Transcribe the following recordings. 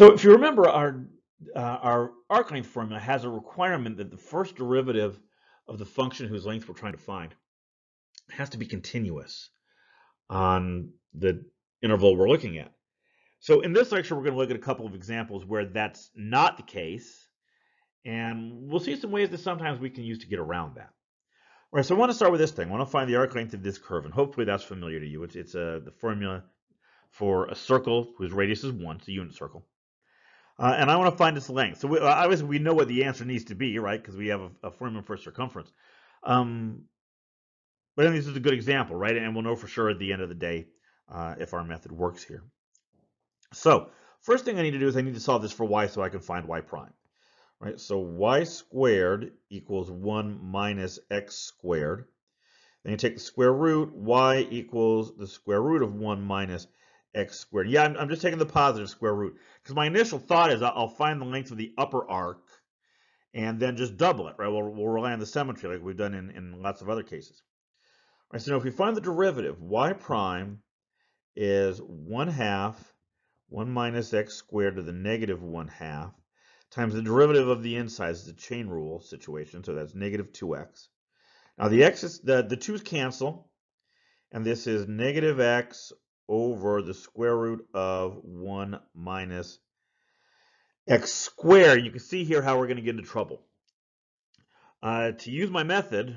So if you remember, our uh, our arc length formula has a requirement that the first derivative of the function whose length we're trying to find has to be continuous on the interval we're looking at. So in this lecture, we're going to look at a couple of examples where that's not the case, and we'll see some ways that sometimes we can use to get around that. All right, so I want to start with this thing. I want to find the arc length of this curve, and hopefully that's familiar to you. It's, it's a, the formula for a circle whose radius is 1, it's a unit circle. Uh, and I want to find its length. So we, obviously we know what the answer needs to be, right? Because we have a, a, formula for circumference. Um, but I think this is a good example, right? And we'll know for sure at the end of the day uh, if our method works here. So first thing I need to do is I need to solve this for y so I can find y prime. Right? So y squared equals 1 minus x squared. Then you take the square root, y equals the square root of 1 minus x squared. Yeah, I'm, I'm just taking the positive square root because my initial thought is I'll find the length of the upper arc and then just double it, right? We'll, we'll rely on the symmetry like we've done in, in lots of other cases. All right, so now if we find the derivative, y prime is 1 half 1 minus x squared to the negative 1 half times the derivative of the inside is the chain rule situation, so that's negative 2x. Now the x is, the, the 2's cancel, and this is negative x over the square root of 1 minus x squared. You can see here how we're going to get into trouble. Uh, to use my method,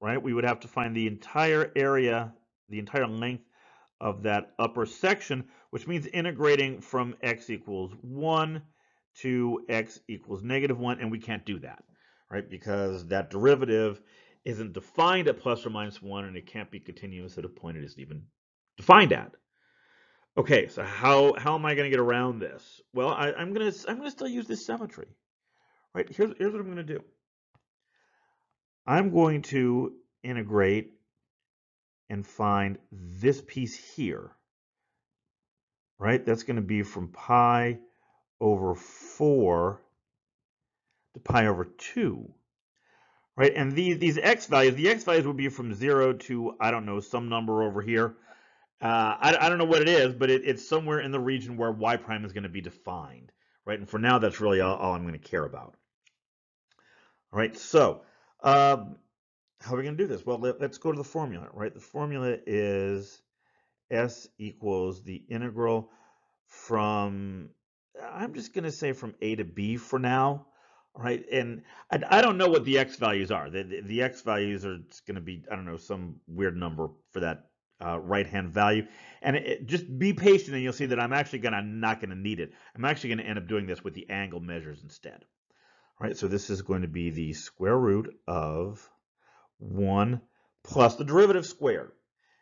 right, we would have to find the entire area, the entire length of that upper section, which means integrating from x equals 1 to x equals negative 1, and we can't do that, right, because that derivative isn't defined at plus or minus 1, and it can't be continuous at a point it isn't even defined at. Okay, so how, how am I going to get around this? Well, I, am going to I'm going to still use this symmetry, right? Here's, here's what I'm going to do. I'm going to integrate and find this piece here, right? That's going to be from pi over 4 to pi over 2, right? And these, these x values, the x values will be from 0 to, I don't know, some number over here. Uh, I, I, don't know what it is, but it, it's somewhere in the region where y prime is going to be defined, right? And for now, that's really all, all I'm going to care about. All right, so um, how are we going to do this? Well, let, us go to the formula, right? The formula is s equals the integral from, I'm just going to say from a to b for now, right? And I, I don't know what the x values are. The, the, the x values are going to be, I don't know, some weird number for that uh, right-hand value. And it, just be patient and you'll see that I'm actually gonna not gonna need it. I'm actually gonna end up doing this with the angle measures instead. All right, so this is going to be the square root of 1 plus the derivative squared.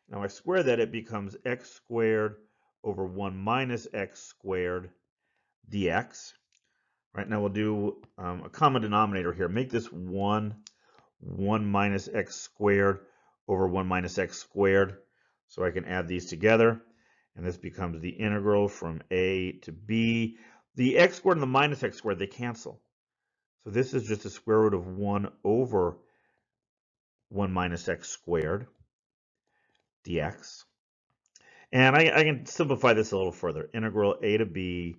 Now I square that, it becomes x squared over 1 minus x squared dx. Right now we'll do um, a common denominator here. Make this 1, 1 minus x squared over 1 minus x squared. So I can add these together, and this becomes the integral from a to b. The x squared and the minus x squared, they cancel. So this is just the square root of 1 over 1 minus x squared dx. And I, I, can simplify this a little further. Integral a to b.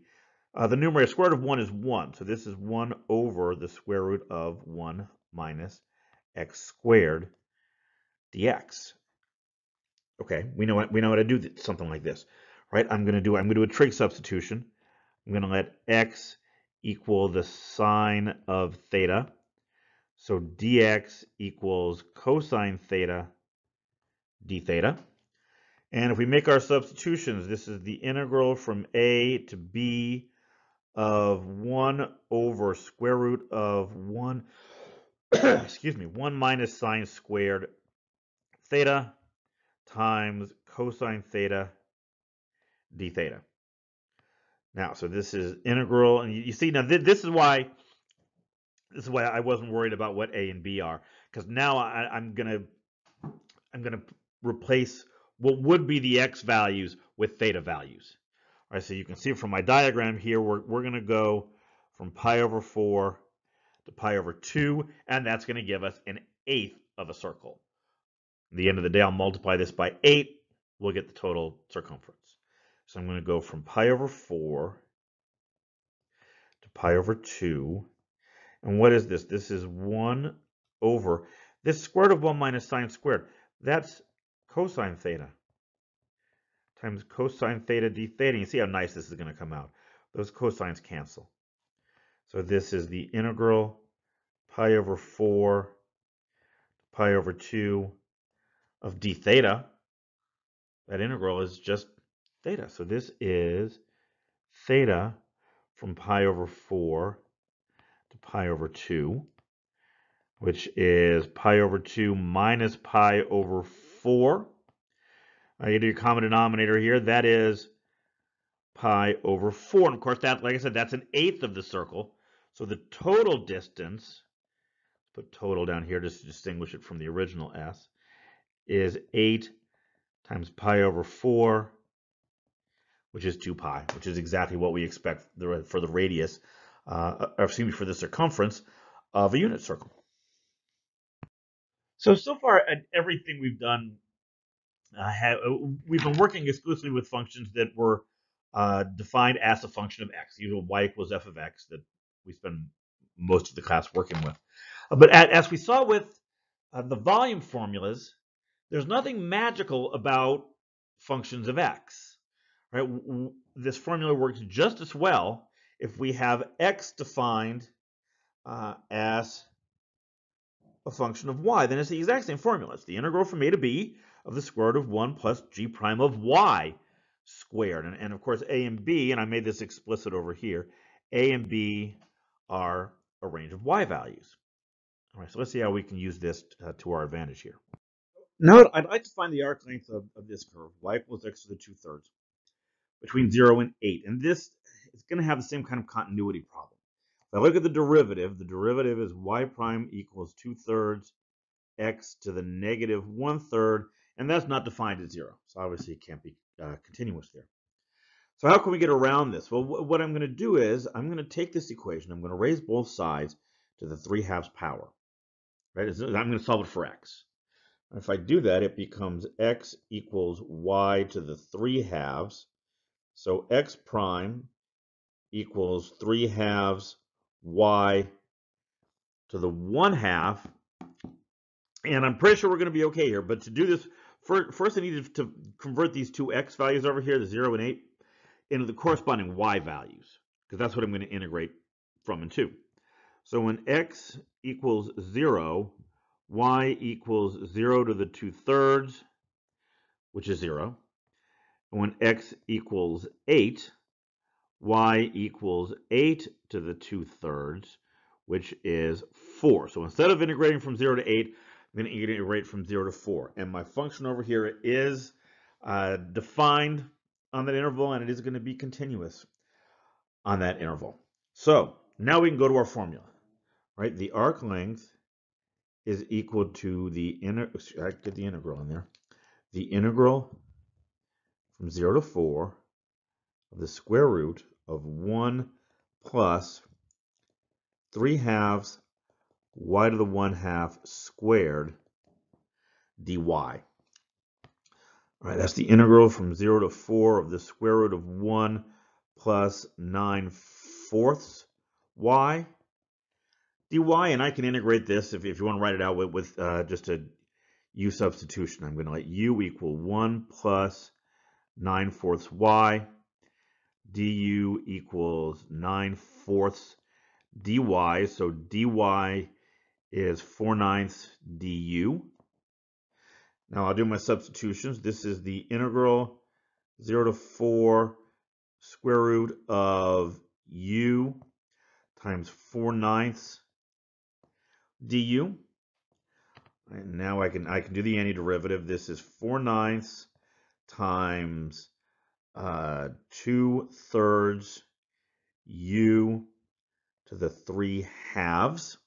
Uh, the numerator square root of 1 is 1. So this is 1 over the square root of 1 minus x squared dx. Okay, we know what we know how to do something like this, right? I'm going to do I'm going to do a trig substitution. I'm going to let x equal the sine of theta. So dx equals cosine theta d theta. And if we make our substitutions, this is the integral from a to b of 1 over square root of 1, excuse me, 1 minus sine squared theta times cosine theta d theta. Now, so this is integral, and you, you see now th this is why this is why I wasn't worried about what a and b are, because now I, I'm gonna I'm gonna replace what would be the x values with theta values. All right, so you can see from my diagram here, we're we're gonna go from pi over four to pi over two, and that's gonna give us an eighth of a circle. At the end of the day, I'll multiply this by 8. We'll get the total circumference. So I'm going to go from pi over 4 to pi over 2. And what is this? This is 1 over this square root of 1 minus sine squared. That's cosine theta times cosine theta d theta. You see how nice this is going to come out. Those cosines cancel. So this is the integral pi over 4 pi over 2 of d theta. That integral is just theta. So this is theta from pi over 4 to pi over 2, which is pi over 2 minus pi over 4. I get your common denominator here. That is pi over 4. And of course, that, like I said, that's an eighth of the circle. So the total distance, put total down here just to distinguish it from the original s, is 8 times pi over 4, which is 2 pi, which is exactly what we expect for the radius, uh, or excuse me, for the circumference of a unit circle. So, so far, everything we've done, uh, have, we've been working exclusively with functions that were uh, defined as a function of x, either y equals f of x that we spend most of the class working with. Uh, but as we saw with uh, the volume formulas, there's nothing magical about functions of x. Right? This formula works just as well if we have x defined uh, as a function of y. Then it's the exact same formula. It's the integral from a to b of the square root of 1 plus g prime of y squared. And, and of course, a and b, and I made this explicit over here, a and b are a range of y values. All right, so let's see how we can use this uh, to our advantage here. Now I'd like to find the arc length of, of this curve, y equals x to the 2 thirds, between 0 and 8. And this is going to have the same kind of continuity problem. If I look at the derivative, the derivative is y prime equals 2 thirds x to the negative 1 third, and that's not defined as 0. So obviously it can't be uh, continuous there. So how can we get around this? Well, what I'm going to do is I'm going to take this equation, I'm going to raise both sides to the 3 halves power. Right? I'm going to solve it for x. If I do that, it becomes x equals y to the 3 halves. So x prime equals 3 halves y to the 1 half. And I'm pretty sure we're going to be okay here. But to do this, first I need to convert these two x values over here, the 0 and 8, into the corresponding y values. Because that's what I'm going to integrate from and to. So when x equals 0, y equals 0 to the 2 thirds, which is 0. And when x equals 8, y equals 8 to the 2 thirds, which is 4. So instead of integrating from 0 to 8, I'm going to integrate from 0 to 4. And my function over here is uh, defined on that interval, and it is going to be continuous on that interval. So now we can go to our formula, right? The arc length is equal to the inner, I get the integral in there, the integral from 0 to 4 of the square root of 1 plus 3 halves y to the 1 half squared dy. All right, that's the integral from 0 to 4 of the square root of 1 plus 9 fourths y dy, and I can integrate this if, if you want to write it out with, with uh, just a u substitution. I'm going to let u equal 1 plus 9 fourths y, du equals 9 fourths dy, so dy is 4 ninths du. Now I'll do my substitutions. This is the integral 0 to 4 square root of u times 4 ninths du. And now I can I can do the antiderivative. This is 4 ninths times uh, 2 thirds u to the 3 halves.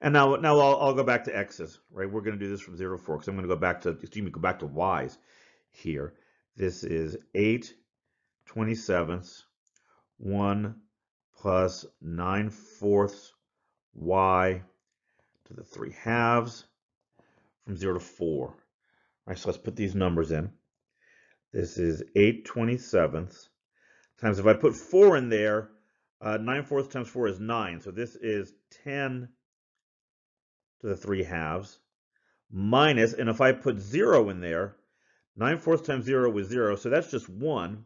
And now, now I'll, I'll go back to x's, right? We're going to do this from 0 to 4 because I'm going to go back to, excuse me, go back to y's here. This is 8 27ths, 1 plus 9 fourths y to the 3 halves from 0 to 4. All right, so let's put these numbers in. This is 8 27ths times, if I put 4 in there, Uh, 9 fourths times 4 is 9. So this is 10 to the 3 halves minus, and if I put 0 in there, 9 fourths times 0 is 0. So that's just 1.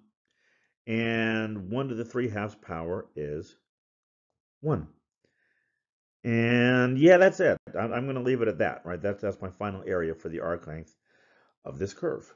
And 1 to the 3 halves power is 1. And yeah, that's it. I'm, I'm going to leave it at that, right? That's, that's my final area for the arc length of this curve.